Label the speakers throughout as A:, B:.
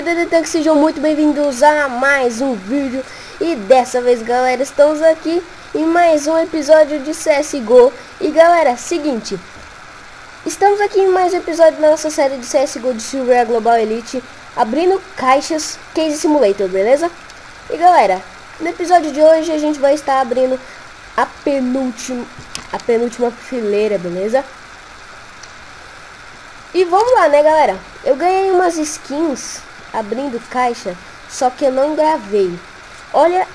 A: beleza? Aqui é o Dedetan, sejam muito bem-vindos a mais um vídeo E dessa vez, galera, estamos aqui em mais um episódio de CSGO E galera, seguinte Estamos aqui em mais um episódio da nossa série de CSGO de Silver Global Elite Abrindo caixas Case Simulator, beleza? E galera, no episódio de hoje a gente vai estar abrindo a penúltima, a penúltima fileira, beleza? E vamos lá, né, galera? Eu ganhei umas skins abrindo caixa, só que eu não gravei. Olha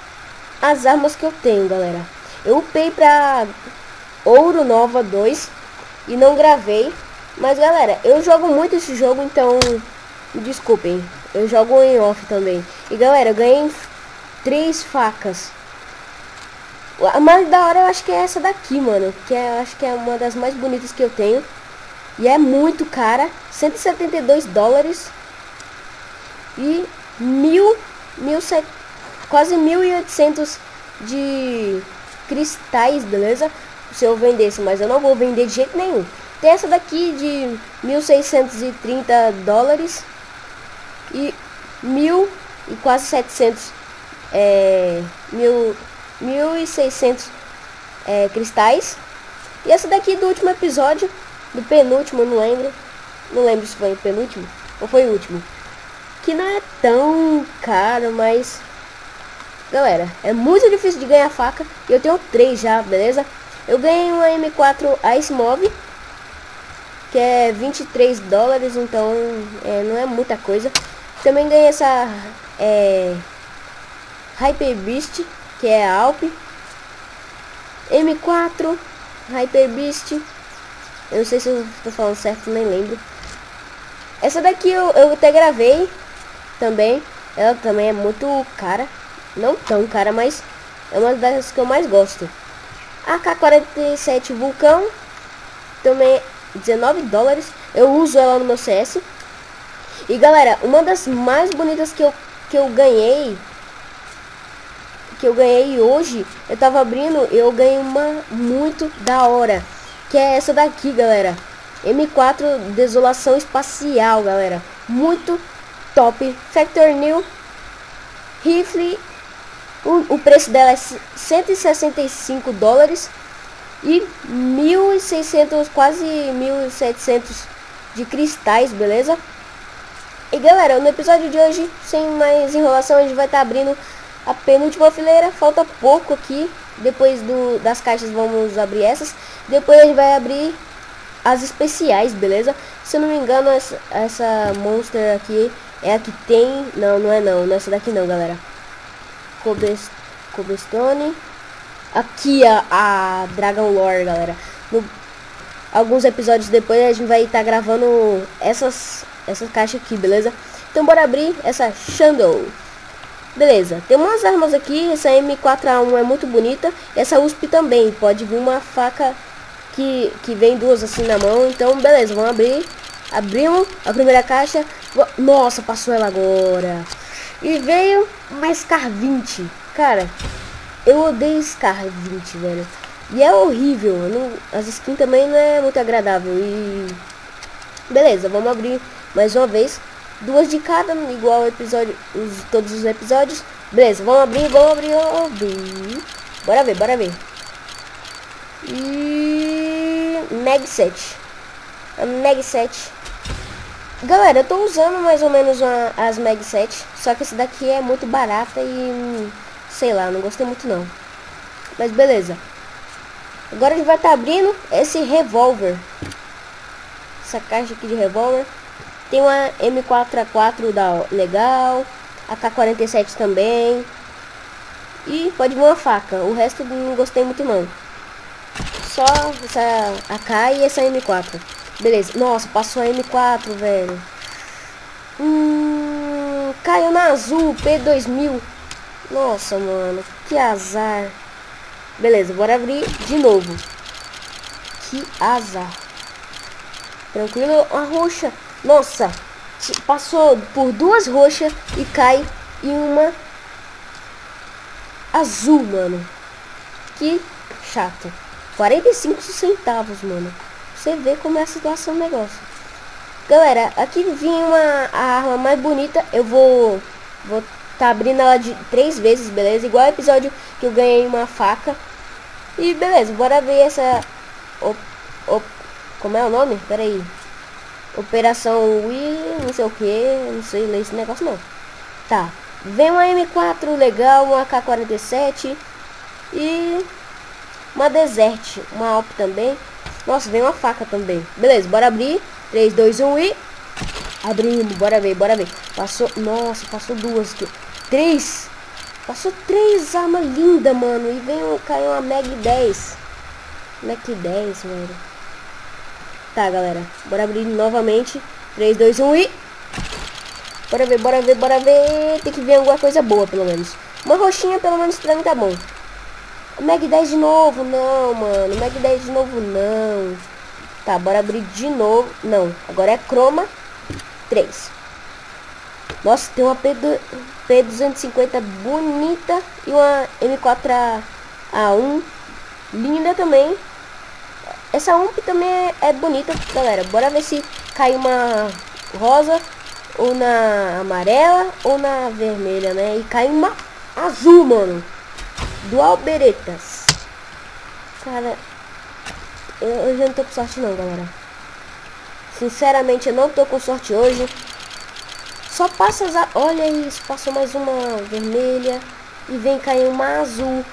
A: as armas que eu tenho, galera. Eu upei pra Ouro Nova 2 e não gravei. Mas, galera, eu jogo muito esse jogo, então desculpem. Eu jogo em off também. E, galera, eu ganhei três facas. A mais da hora eu acho que é essa daqui, mano. Que é, eu acho que é uma das mais bonitas que eu tenho. E é muito cara. 172 dólares. E mil, mil set, quase 1.800 de cristais, beleza? Se eu vendesse, mas eu não vou vender de jeito nenhum. Tem essa daqui de 1.630 dólares. E mil e quase 700 é, mil, 1.600 é, cristais. E essa daqui do último episódio do penúltimo, não lembro. Não lembro se foi o penúltimo ou foi o último. Que não é tão caro, mas... Galera, é muito difícil de ganhar faca. E eu tenho três já, beleza? Eu ganhei uma M4 Ice Mob. Que é 23 dólares, então é, não é muita coisa. Também ganhei essa é, Hyper Beast, que é Alp. M4 Hyper Beast eu não sei se eu tô falando certo, nem lembro. Essa daqui eu, eu até gravei também. Ela também é muito cara. Não tão cara, mas é uma das que eu mais gosto. A K47 Vulcão. Também 19 dólares. Eu uso ela no meu CS. E galera, uma das mais bonitas que eu, que eu ganhei. Que eu ganhei hoje. Eu tava abrindo. Eu ganhei uma muito da hora que é essa daqui, galera. M4 Desolação Espacial, galera. Muito top. Factor New. Rifle. O, o preço dela é 165 dólares. E 1.600, quase 1.700 de cristais, beleza? E galera, no episódio de hoje, sem mais enrolação, a gente vai estar tá abrindo a penúltima fileira. Falta pouco aqui. Depois do, das caixas vamos abrir essas. Depois a gente vai abrir as especiais, beleza? Se eu não me engano, essa, essa Monster aqui é a que tem... Não, não é não. Não é daqui não, galera. Cobest, Cobestone. Aqui a, a Dragon Lore, galera. No, alguns episódios depois a gente vai estar tá gravando essas, essas caixas aqui, beleza? Então bora abrir essa Shandou. Beleza, tem umas armas aqui, essa M4A1 é muito bonita, essa USP também, pode vir uma faca que, que vem duas assim na mão, então beleza, vamos abrir, abrimos a primeira caixa, nossa, passou ela agora, e veio uma Scar 20, cara, eu odeio Scar 20, velho, e é horrível, não, as skins também não é muito agradável, e beleza, vamos abrir mais uma vez, duas de cada, igual episódio, os, todos os episódios. Beleza, vamos abrir, vamos abrir, vamos abrir. Bora ver, bora ver. E... Mag 7. A Mag 7. Galera, eu tô usando mais ou menos uma, as Mag 7. Só que essa daqui é muito barata e... Sei lá, não gostei muito não. Mas beleza. Agora a gente vai estar tá abrindo esse revólver. Essa caixa aqui de revólver. Tem uma M4A4 da legal, a K47 também. E pode vir uma faca. O resto não gostei muito não. Só essa AK e essa M4. Beleza. Nossa, passou a M4, velho. Hum, caiu na azul, P2000. Nossa, mano. Que azar. Beleza, bora abrir de novo. Que azar. Tranquilo? A roxa. Nossa, passou por duas roxas e cai em uma azul, mano. Que chato. 45 centavos, mano. Você vê como é a situação do negócio. Galera, aqui vinha uma a arma mais bonita. Eu vou vou tá abrindo ela de três vezes, beleza? Igual episódio que eu ganhei uma faca. E beleza, bora ver essa op, op, como é o nome? Pera aí. Operação Wii, não sei o que, não sei ler esse negócio não. Tá. Vem uma M4 legal, uma AK-47 e uma Desert, uma Alp também. Nossa, vem uma faca também. Beleza, bora abrir. 3, 2, 1 e... Abrimos, bora ver, bora ver. Passou, nossa, passou duas aqui. Três. Passou três armas lindas, mano. E veio, caiu uma Mag 10. Mag 10, velho. Tá, galera. Bora abrir novamente. 3, 2, 1 e... Bora ver, bora ver, bora ver. Tem que ver alguma coisa boa, pelo menos. Uma roxinha, pelo menos, pra mim tá bom. Mag 10 de novo, não, mano. Mag 10 de novo, não. Tá, bora abrir de novo. Não, agora é croma 3. Nossa, tem uma P250 bonita e uma M4A1 linda também. Essa UMP também é, é bonita, galera. Bora ver se cai uma rosa ou na amarela ou na vermelha, né? E cai uma azul, mano. Dual beretas. Cara, eu, eu já não tô com sorte não, galera. Sinceramente, eu não tô com sorte hoje. Só passa as... Olha isso, passou mais uma vermelha. E vem cair uma azul.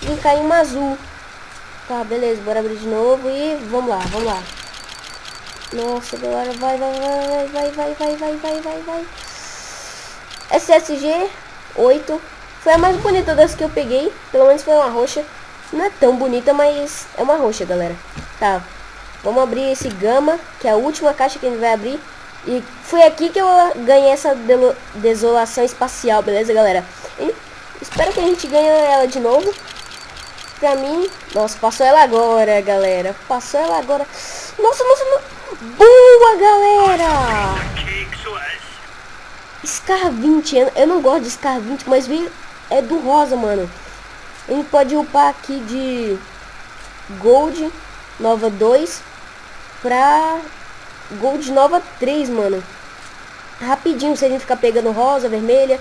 A: Vem cair uma azul. Tá, beleza, bora abrir de novo e vamos lá, vamos lá. Nossa, galera, vai, vai, vai, vai, vai, vai, vai, vai, vai, vai. SSG 8. Foi a mais bonita das que eu peguei. Pelo menos foi uma roxa. Não é tão bonita, mas é uma roxa, galera. Tá, vamos abrir esse gama, que é a última caixa que a gente vai abrir. E foi aqui que eu ganhei essa desolação espacial, beleza, galera? E espero que a gente ganhe ela de novo. Pra mim... Nossa, passou ela agora, galera. Passou ela agora. Nossa, nossa, nossa. Boa, galera! Scar 20. Eu não gosto de Scar 20, mas veio... É do rosa, mano. A gente pode upar aqui de Gold Nova 2 pra Gold Nova 3, mano. Rapidinho, se a gente ficar pegando rosa, vermelha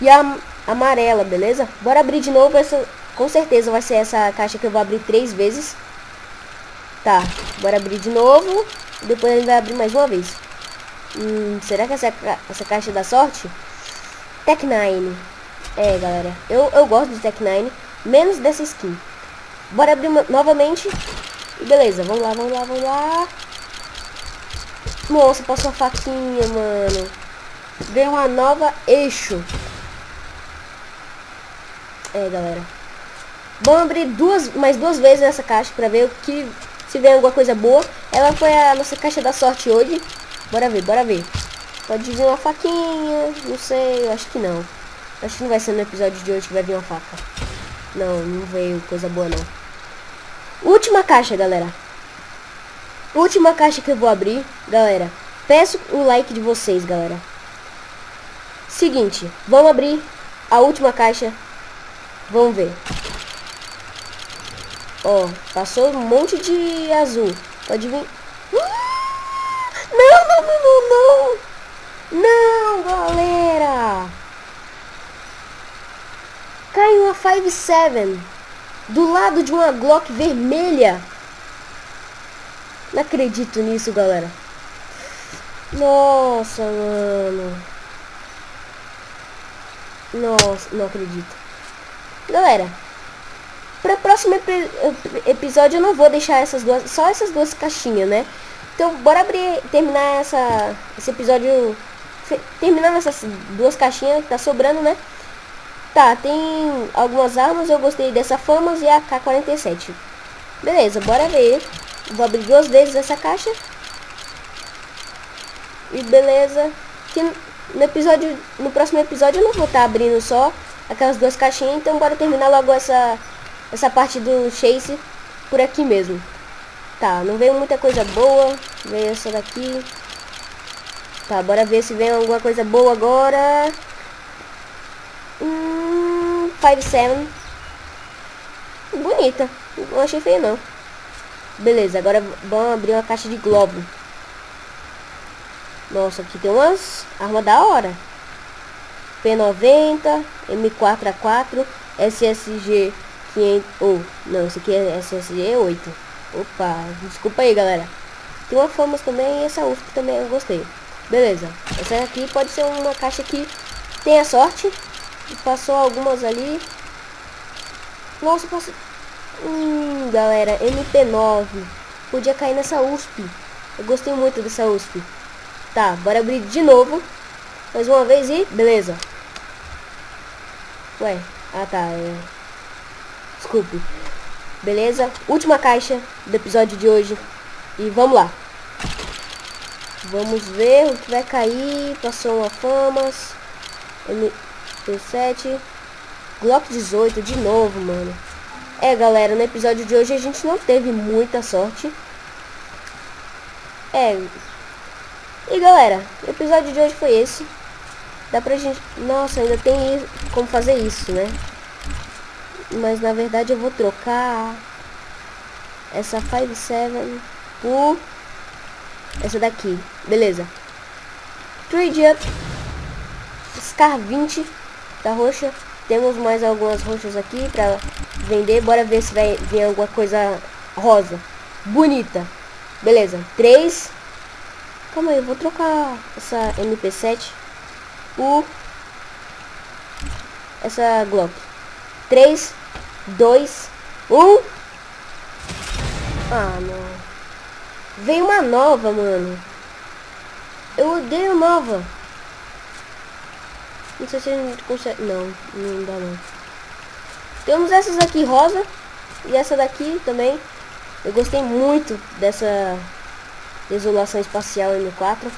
A: e a amarela, beleza? Bora abrir de novo essa... Com certeza vai ser essa caixa que eu vou abrir três vezes. Tá, bora abrir de novo. Depois a gente vai abrir mais uma vez. Hum, será que essa, essa caixa dá sorte? Tech 9. É, galera. Eu, eu gosto de Tech 9. Menos dessa skin. Bora abrir uma, novamente. Beleza, vamos lá, vamos lá, vamos lá. Nossa, passou a faquinha, mano. Veio uma nova eixo. É, galera. Vamos abrir duas, mais duas vezes essa caixa pra ver o que se vem alguma coisa boa. Ela foi a nossa caixa da sorte hoje. Bora ver, bora ver. Pode vir uma faquinha, não sei, acho que não. Acho que não vai ser no episódio de hoje que vai vir uma faca. Não, não veio coisa boa não. Última caixa, galera. Última caixa que eu vou abrir, galera. Peço o like de vocês, galera. Seguinte, vamos abrir a última caixa. Vamos ver. Ó, passou um monte de azul. Pode vir. Não, não, não, não, não. Não, galera. Cai uma 5.7 do lado de uma Glock vermelha. Não acredito nisso, galera. Nossa, mano. Nossa, não acredito. Galera, para o próximo ep episódio eu não vou deixar essas duas, só essas duas caixinhas, né? Então, bora abrir, terminar essa, esse episódio, terminando essas duas caixinhas que tá sobrando, né? Tá, tem algumas armas, eu gostei dessa Famas e a K-47. Beleza, bora ver. Vou abrir duas vezes essa caixa. E beleza. Que no episódio, no próximo episódio eu não vou estar tá abrindo só aquelas duas caixinhas, então bora terminar logo essa essa parte do chase por aqui mesmo. Tá, não veio muita coisa boa, veio essa daqui. Tá, bora ver se vem alguma coisa boa agora. Hum, 5-7. Bonita. Não achei feio não. Beleza, agora vamos abrir uma caixa de globo. Nossa, aqui tem umas armas da hora. P90, M4A4, SSG 500... Oh, não, esse aqui é SSG 8. Opa, desculpa aí, galera. Tem uma Famas também e essa USP também eu gostei. Beleza. Essa aqui pode ser uma caixa que tenha sorte. Passou algumas ali. Nossa, passou... Hum, galera, MP9. Podia cair nessa USP. Eu gostei muito dessa USP. Tá, bora abrir de novo. Mais uma vez e... Beleza. Ué, ah tá, é... Desculpe. Beleza? Última caixa do episódio de hoje. E vamos lá. Vamos ver o que vai cair. Passou uma famas. MP7. Glock 18 de novo, mano. É, galera, no episódio de hoje a gente não teve muita sorte. É. E galera, o episódio de hoje foi esse. Dá pra gente... Nossa, ainda tem como fazer isso, né? Mas na verdade eu vou trocar essa 5-7 por essa daqui. Beleza. Trade up. Scar 20 da roxa. Temos mais algumas roxas aqui pra vender. Bora ver se vai vir alguma coisa rosa. Bonita. Beleza. 3. Calma aí, eu vou trocar essa MP7 por essa Glock. 3, 2, 1. Ah, não. Veio uma nova, mano. Eu odeio nova. Não sei se a gente consegue... Não, não dá não. Temos essas aqui rosa. E essa daqui também. Eu gostei muito dessa desolação espacial M4.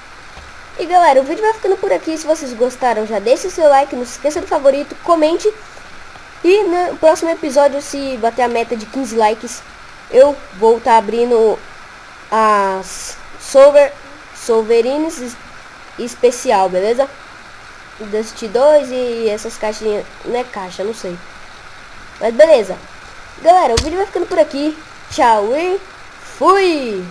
A: E galera, o vídeo vai ficando por aqui. Se vocês gostaram, já deixe seu like, não se esqueça do favorito, comente. E no próximo episódio, se bater a meta de 15 likes, eu vou estar tá abrindo as Solver, Solverines especial, beleza? Dust 2 e essas caixinhas, não é caixa, não sei. Mas beleza. Galera, o vídeo vai ficando por aqui. Tchau e fui!